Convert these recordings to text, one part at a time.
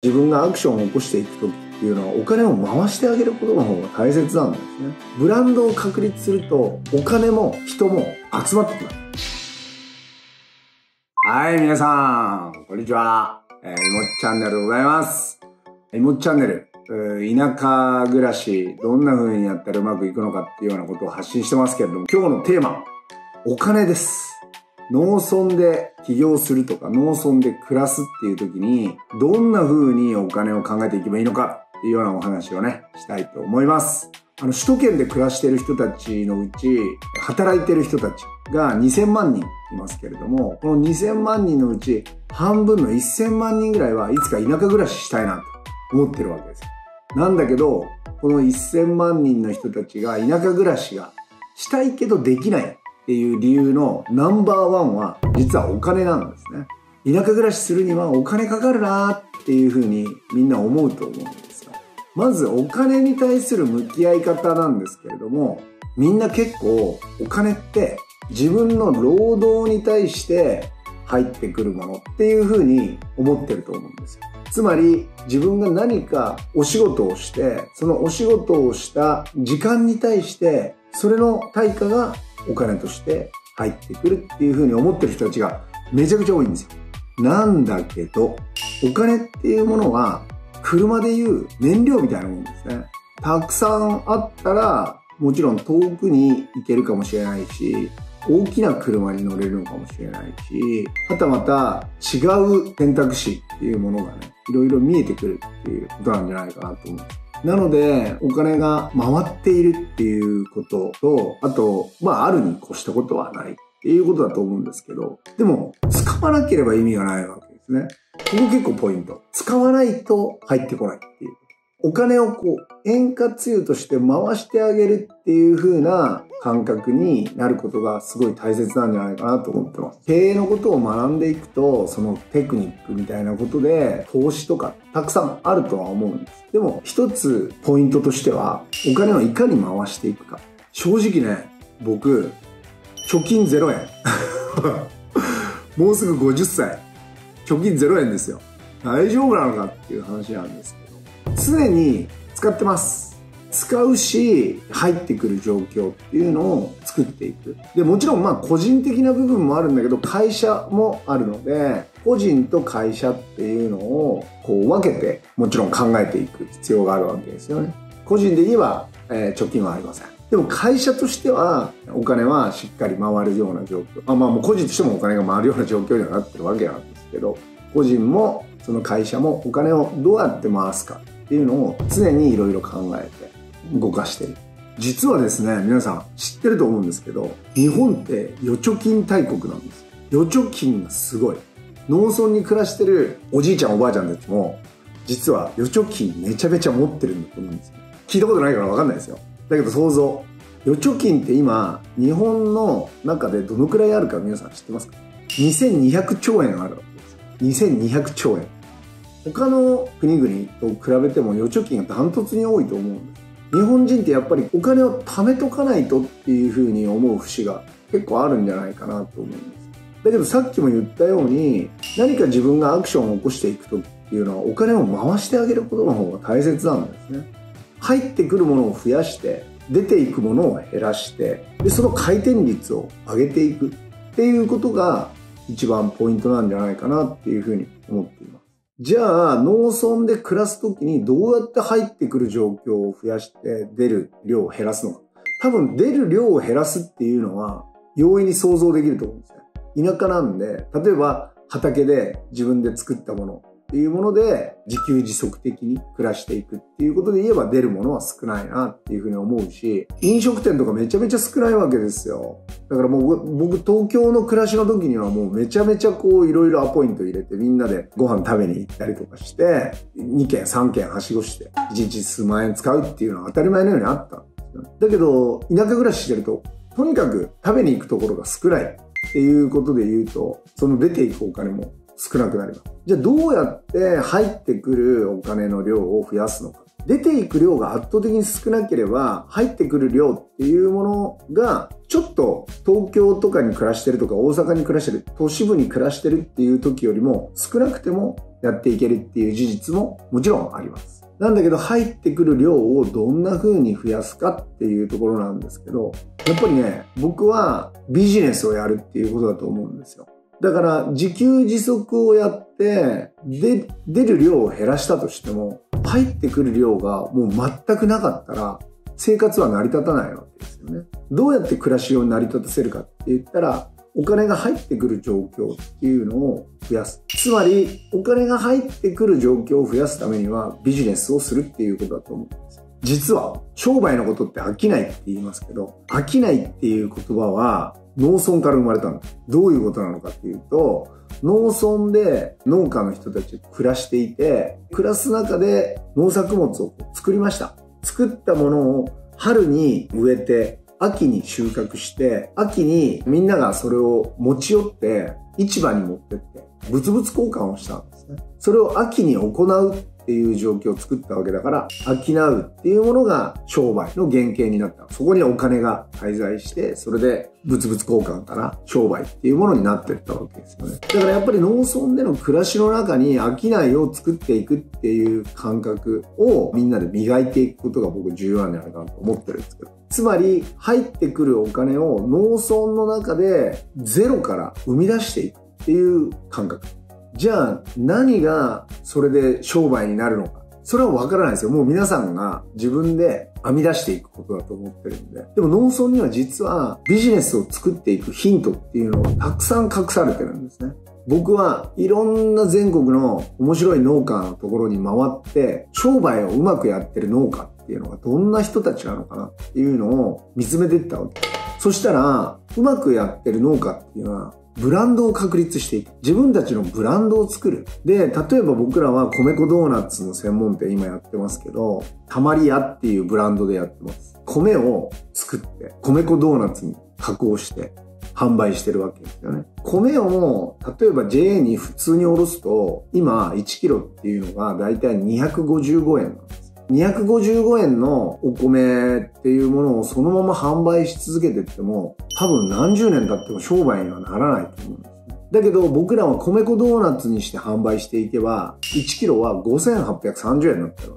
自分がアクションを起こしていく時っていうのはお金を回してあげることの方が大切なんですね。ブランドを確立するとお金も人も集まってきますはい皆さん。こんにちは、え、いもチャンネルでございます。いもチャンネル。田舎暮らしどんな風にやったらうまくいくのかっていうようなことを発信してますけれども今日のテーマお金です。農村で起業するとか農村で暮らすっていう時にどんな風にお金を考えていけばいいのかっていうようなお話をね、したいと思います。あの、首都圏で暮らしている人たちのうち、働いてる人たちが2000万人いますけれども、この2000万人のうち半分の1000万人ぐらいはいつか田舎暮らししたいなと思ってるわけです。なんだけど、この1000万人の人たちが田舎暮らしがしたいけどできないっていう理由のナンバーワンは実はお金なんですね。田舎暮らしするにはお金かかるなっていうふうにみんな思うと思うんですよ。まずお金に対する向き合い方なんですけれども、みんな結構お金って自分の労働に対して入ってくるものっていうふうに思ってると思うんですよ。つまり自分が何かお仕事をして、そのお仕事をした時間に対してそれの対価がお金として入ってくるっていうふうに思ってる人たちがめちゃくちゃ多いんですよ。なんだけど、お金っていうものは車でいう燃料みたいなもんですね。たくさんあったら、もちろん遠くに行けるかもしれないし、大きな車に乗れるのかもしれないし、はたまた違う選択肢っていうものがね、いろいろ見えてくるっていうことなんじゃないかなと思う。なので、お金が回っているっていうことと、あと、まあ、あるに越したことはないっていうことだと思うんですけど、でも、使わなければ意味がないわけですね。ここ結構ポイント。使わないと入ってこないっていう。お金をこう、円滑油として回してあげるっていう風な感覚になることがすごい大切なんじゃないかなと思ってます。経営のことを学んでいくと、そのテクニックみたいなことで、投資とかたくさんあるとは思うんです。でも、一つポイントとしては、お金をいかに回していくか。正直ね、僕、貯金0円。もうすぐ50歳。貯金0円ですよ。大丈夫なのかっていう話なんですけど。常に使ってます。使うし、入ってくる状況っていうのを作っていく。で、もちろんまあ個人的な部分もあるんだけど、会社もあるので、個人と会社っていうのをこう分けて、もちろん考えていく必要があるわけですよね。個人で言えば、えー、貯金はありません。でも会社としてはお金はしっかり回るような状況。あまあもう個人としてもお金が回るような状況にはなってるわけなんですけど、個人もその会社もお金をどうやって回すかっていうのを常にいろいろ考えて動かしてる。実はですね、皆さん知ってると思うんですけど、日本って預貯金大国なんです。預貯金がすごい。農村に暮らしてるおじいちゃんおばあちゃんたちも、実は預貯金めちゃめちゃ持ってるんだと思うんですよ。聞いたことないからわかんないですよ。だけど想像。預貯金って今、日本の中でどのくらいあるか皆さん知ってますか ?2200 兆円あるわけです。2200兆円。他の国々と比べても預貯金がダントツに多いと思うんです。日本人ってやっぱりお金を貯めとかないとっていうふうに思う節が結構あるんじゃないかなと思うんです。だけどさっきも言ったように何か自分がアクションを起こしていくとっていうのはお金を回してあげることの方が大切なんですね。入ってくるものを増やして出ていくものを減らしてでその回転率を上げていくっていうことが一番ポイントなんじゃないかなっていうふうに思っています。じゃあ農村で暮らすときにどうやって入ってくる状況を増やして出る量を減らすのか。多分出る量を減らすっていうのは容易に想像できると思うんですよ。田舎なんで、例えば畑で自分で作ったものっていうもので自給自足的に暮らしていくっていうことで言えば出るものは少ないなっていうふうに思うし、飲食店とかめちゃめちゃ少ないわけですよ。だからもう僕東京の暮らしの時にはもうめちゃめちゃこういろいろアポイント入れてみんなでご飯食べに行ったりとかして、2軒3軒はしごして1日数万円使うっていうのは当たり前のようにあったんですよ。だけど田舎暮らししてるととにかく食べに行くところが少ないっていうことで言うと、その出ていくお金も少なくなります。じゃあどうやって入ってくるお金の量を増やすのか。出ていく量が圧倒的に少なければ入ってくる量っていうものがちょっと東京とかに暮らしてるとか大阪に暮らしてる都市部に暮らしてるっていう時よりも少なくてもやっていけるっていう事実ももちろんあります。なんだけど入ってくる量をどんな風に増やすかっていうところなんですけど、やっぱりね、僕はビジネスをやるっていうことだと思うんですよ。だから自給自足をやって、で、出る量を減らしたとしても、入ってくる量がもう全くなかったら、生活は成り立たないわけですよね。どうやって暮らしを成り立たせるかって言ったら、お金が入ってくる状況っていうのを増やす。つまり、お金が入ってくる状況を増やすためにはビジネスをするっていうことだと思うんです。実は、商売のことって飽きないって言いますけど、飽きないっていう言葉は農村から生まれたんです。どういうことなのかっていうと、農村で農家の人たち暮らしていて、暮らす中で農作物を作りました。作ったものを春に植えて、秋に収穫して、秋にみんながそれを持ち寄って市場に持ってって、物々交換をしたんですね。それを秋に行うっていう状況を作ったわけだから、商うっていうものが商売の原型になった。そこにお金が滞在して、それで物々交換から商売っていうものになってったわけですよね。だからやっぱり農村での暮らしの中に商いを作っていくっていう感覚をみんなで磨いていくことが僕重要なんじゃないかなと思ってるんですけど。つまり入ってくるお金を農村の中でゼロから生み出していくっていう感覚。じゃあ何がそれで商売になるのか。それはわからないですよ。もう皆さんが自分で編み出していくことだと思ってるんで。でも農村には実はビジネスを作っていくヒントっていうのをたくさん隠されてるんですね。僕はいろんな全国の面白い農家のところに回って商売をうまくやってる農家っていうのがどんな人たちなのかなっていうのを見つめていったわけ。そしたら、うまくやってる農家っていうのはブランドを確立していく。自分たちのブランドを作る。で、例えば僕らは米粉ドーナツの専門店今やってますけど、たまり屋っていうブランドでやってます。米を作って、米粉ドーナツに加工して、販売してるわけですよね。米を、例えば JA に普通におろすと、今1キロっていうのがだいたい255円なんです。255円のお米っていうものをそのまま販売し続けてっても、多分何十年経っても商売にはならないと思うんです。だけど僕らは米粉ドーナツにして販売していけば、1キロは5830円になってる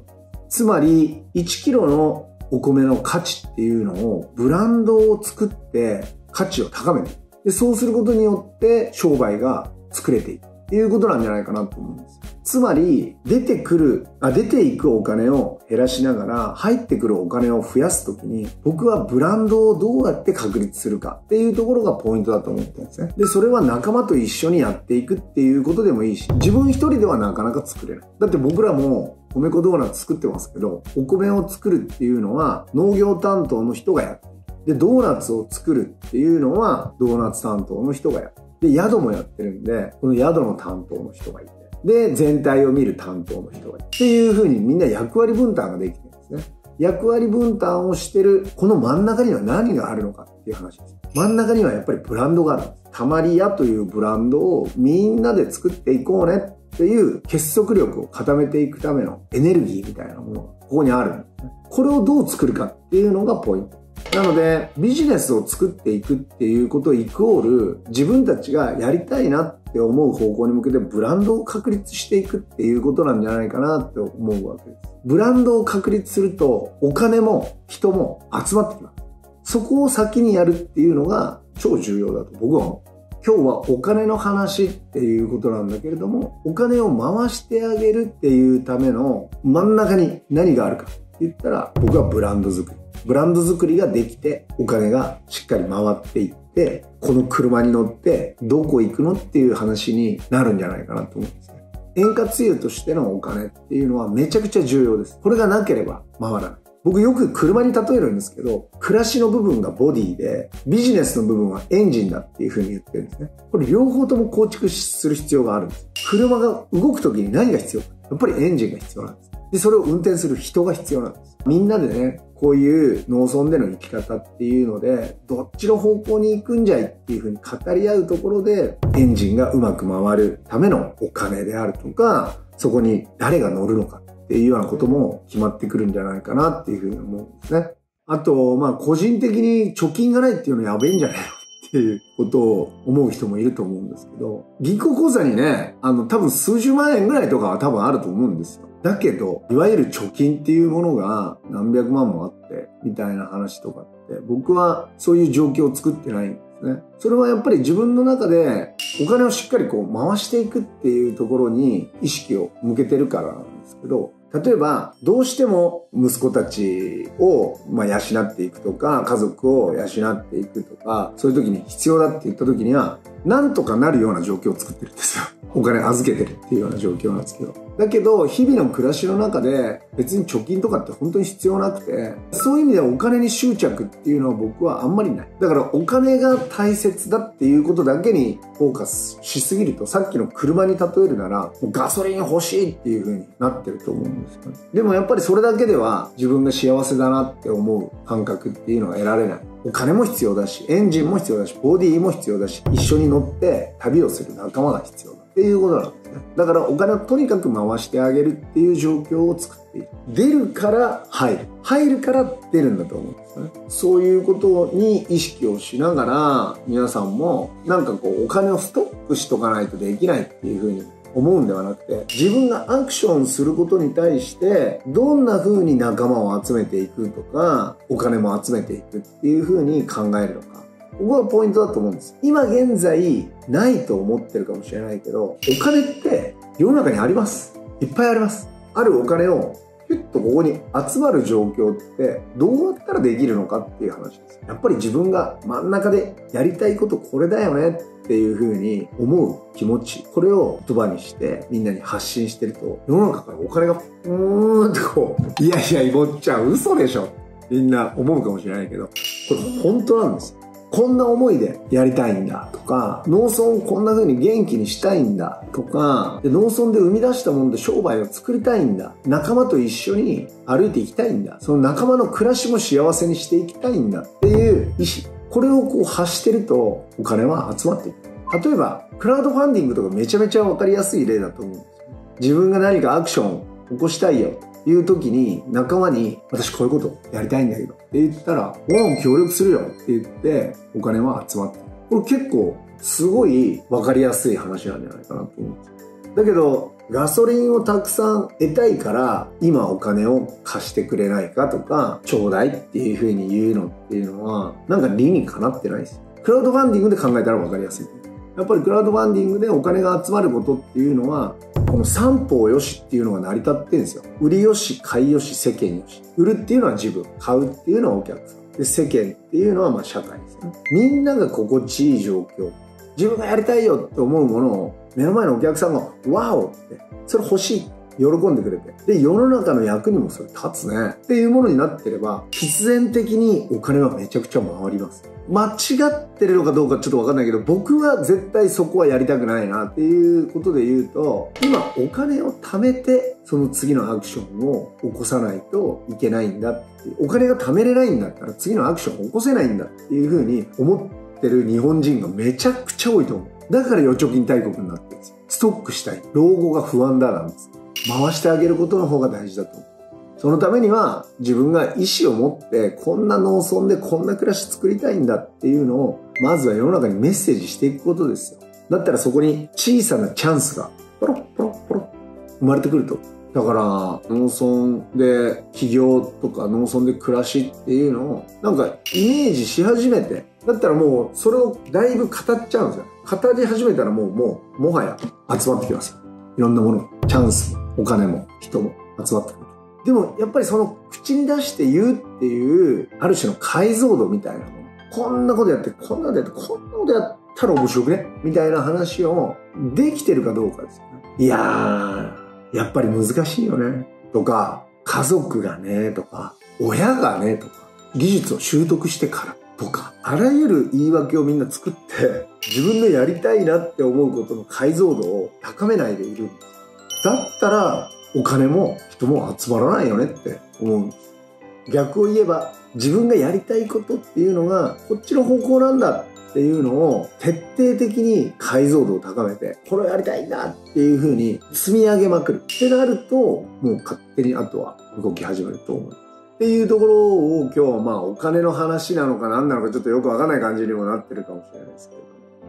つまり、1キロのお米の価値っていうのを、ブランドを作って価値を高めて、そうすることによって商売が作れていく。いうことなんじゃないかなと思うんです。つまり、出てくる、あ、出ていくお金を減らしながら、入ってくるお金を増やすときに、僕はブランドをどうやって確立するかっていうところがポイントだと思ってるんですね。で、それは仲間と一緒にやっていくっていうことでもいいし、自分一人ではなかなか作れない。だって僕らも、米粉ドーナツ作ってますけど、お米を作るっていうのは農業担当の人がやってで、ドーナツを作るっていうのはドーナツ担当の人がやってで、宿もやってるんで、この宿の担当の人がいて。で、全体を見る担当の人がいて。っていう風にみんな役割分担ができてるんですね。役割分担をしてる、この真ん中には何があるのかっていう話です。真ん中にはやっぱりブランドがあるんです。たまり屋というブランドをみんなで作っていこうねっていう結束力を固めていくためのエネルギーみたいなものがここにあるんですね。これをどう作るかっていうのがポイント。なので、ビジネスを作っていくっていうことイコール、自分たちがやりたいなって思う方向に向けてブランドを確立していくっていうことなんじゃないかなって思うわけです。ブランドを確立すると、お金も人も集まってきます。そこを先にやるっていうのが超重要だと僕は思う。今日はお金の話っていうことなんだけれども、お金を回してあげるっていうための真ん中に何があるかって言ったら、僕はブランド作り。ブランド作りができて、お金がしっかり回っていって、この車に乗ってどこ行くのっていう話になるんじゃないかなと思うんですね。円滑油としてのお金っていうのはめちゃくちゃ重要です。これがなければ回らない。僕よく車に例えるんですけど、暮らしの部分がボディで、ビジネスの部分はエンジンだっていう風に言ってるんですね。これ両方とも構築する必要があるんです。車が動く時に何が必要か。やっぱりエンジンが必要なんです。で、それを運転する人が必要なんです。みんなでね、こういう農村での生き方っていうので、どっちの方向に行くんじゃいっていうふうに語り合うところで、エンジンがうまく回るためのお金であるとか、そこに誰が乗るのかっていうようなことも決まってくるんじゃないかなっていうふうに思うんですね。あと、まあ個人的に貯金がないっていうのやべえんじゃないのっていうことを思う人もいると思うんですけど、銀行口座にね、あの多分数十万円ぐらいとかは多分あると思うんですよ。だけど、いわゆる貯金っていうものが何百万もあって、みたいな話とかって、僕はそういう状況を作ってないんですね。それはやっぱり自分の中でお金をしっかりこう回していくっていうところに意識を向けてるからなんですけど、例えば、どうしても息子たちを、ま、養っていくとか、家族を養っていくとか、そういう時に必要だって言った時には、なんとかなるような状況を作ってるんですよ。お金預けてるっていうような状況なんですけど。だけど、日々の暮らしの中で別に貯金とかって本当に必要なくて、そういう意味ではお金に執着っていうのは僕はあんまりない。だからお金が大切だっていうことだけにフォーカスしすぎると、さっきの車に例えるなら、ガソリン欲しいっていう風になってると思うんですよね。でもやっぱりそれだけでは自分が幸せだなって思う感覚っていうのは得られない。お金も必要だし、エンジンも必要だし、ボディも必要だし、一緒に乗って旅をする仲間が必要だ。っていうことなんですね。だからお金をとにかく回してあげるっていう状況を作っている。出るから入る。入るから出るんだと思うんですね。そういうことに意識をしながら、皆さんもなんかこうお金をストックしとかないとできないっていうふうに思うんではなくて、自分がアクションすることに対して、どんな風に仲間を集めていくとか、お金も集めていくっていう風に考えるのか。ここがポイントだと思うんです。今現在、ないと思ってるかもしれないけど、お金って世の中にあります。いっぱいあります。あるお金をピュッとここに集まる状況ってどうやったらできるのかっていう話です。やっぱり自分が真ん中でやりたいことこれだよねっていうふうに思う気持ち、これを言葉にしてみんなに発信してると、世の中からお金がうーんってこう、いやいや、いぼっちゃん嘘でしょ？みんな思うかもしれないけど、これ本当なんですよ。こんな思いでやりたいんだとか、農村をこんな風に元気にしたいんだとか、で農村で生み出したもので商売を作りたいんだ。仲間と一緒に歩いていきたいんだ。その仲間の暮らしも幸せにしていきたいんだっていう意志。これをこう発してるとお金は集まっていく。例えば、クラウドファンディングとかめちゃめちゃわかりやすい例だと思うんですよ。自分が何かアクションを起こしたいよ。いう時に仲間に私こういうことやりたいんだけどって言ったら、お協力するよって言ってお金は集まってこれ結構すごい分かりやすい話なんじゃないかなと思うんです。だけど、ガソリンをたくさん得たいから今お金を貸してくれないかとかちょうだいっていうふうに言うのっていうのはなんか理にかなってないです。クラウドファンディングで考えたら分かりやすい。やっぱりクラウドファンディングでお金が集まることっていうのはこの三方よしっていうのが成り立ってるんですよ。売りよし、買いよし、世間よし。売るっていうのは自分、買うっていうのはお客さん。で、世間っていうのはまあ社会ですね。みんなが心地いい状況。自分がやりたいよって思うものを目の前のお客さんが、ワオって、それ欲しい。喜んでくれて。で、世の中の役にもそれ立つね。っていうものになってれば、必然的にお金はめちゃくちゃ回ります。間違ってるのかどうかちょっとわかんないけど、僕は絶対そこはやりたくないなっていうことで言うと、今お金を貯めて、その次のアクションを起こさないといけないんだっていう。お金が貯めれないんだったら次のアクションを起こせないんだっていうふうに思ってる日本人がめちゃくちゃ多いと思う。だから預貯金大国になってるんですよ。ストックしたい。老後が不安だなんです。回してあげることの方が大事だと。そのためには自分が意思を持ってこんな農村でこんな暮らし作りたいんだっていうのをまずは世の中にメッセージしていくことですよ。だったらそこに小さなチャンスがポロッポロッポロッ生まれてくると。だから農村で起業とか農村で暮らしっていうのをなんかイメージし始めてだったらもうそれをだいぶ語っちゃうんですよ。語り始めたらもうもうもはや集まってきます。いろんなもの、チャンスお金も人も集まってくる。でもやっぱりその口に出して言うっていうある種の解像度みたいなもの。こんなことやってこんなことやってこんなことやったら面白くね？みたいな話をできてるかどうかですよね。いやーやっぱり難しいよね。とか家族がねとか親がねとか技術を習得してからとかあらゆる言い訳をみんな作って自分のやりたいなって思うことの解像度を高めないでいる。んですだったらお金も人も集まらないよねって思う。逆を言えば自分がやりたいことっていうのがこっちの方向なんだっていうのを徹底的に解像度を高めてこれをやりたいんだっていうふうに積み上げまくるってなるともう勝手にあとは動き始めると思います。っていうところを今日はまあお金の話なのか何なのかちょっとよくわかんない感じにもなってるかもしれないですけど。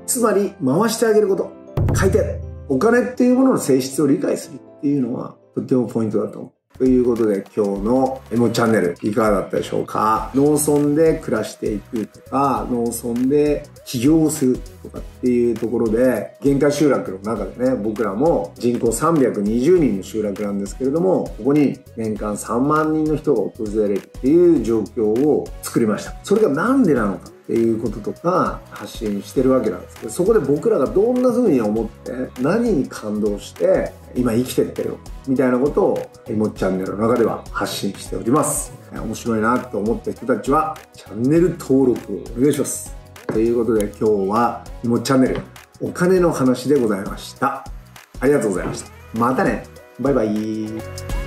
つまり回してあげること。買い手。お金っていうものの性質を理解するっていうのはとってもポイントだと思う。ということで今日のエモチャンネルいかがだったでしょうか？農村で暮らしていくとか、農村で起業するとかっていうところで、限界集落の中でね、僕らも人口320人の集落なんですけれども、ここに年間3万人の人が訪れるっていう状況を作りました。それがなんでなのか。っていうこととか発信してるわけなんですけどそこで僕らがどんな風に思って何に感動して今生きてってるみたいなことをエモチャンネルの中では発信しております。面白いなと思った人たちはチャンネル登録をお願いします。ということで今日はエモチャンネルお金の話でございました。ありがとうございました。またね。バイバイ。